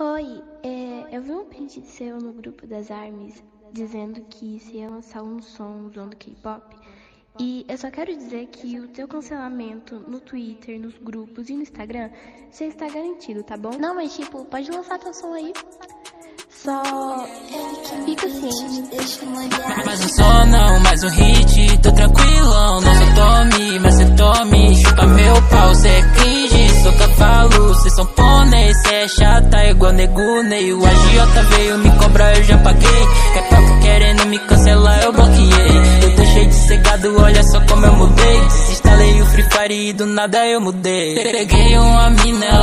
Oi, é, eu vi um print seu no grupo das armas dizendo que você ia lançar um som usando K-pop. E eu só quero dizer que o teu cancelamento no Twitter, nos grupos e no Instagram já está garantido, tá bom? Não, mas tipo, pode lançar teu som aí. Só fica ciente. Mais um som não, mais um hit, cavalo, cê é chata igual nego Ney, o agiota veio me cobrar, eu já paguei, quer papo querendo me cancelar, eu bloqueei, eu deixei de ser gado, olha só como eu mudei, desinstalei o Free Fire e do nada eu mudei, peguei uma mina, ela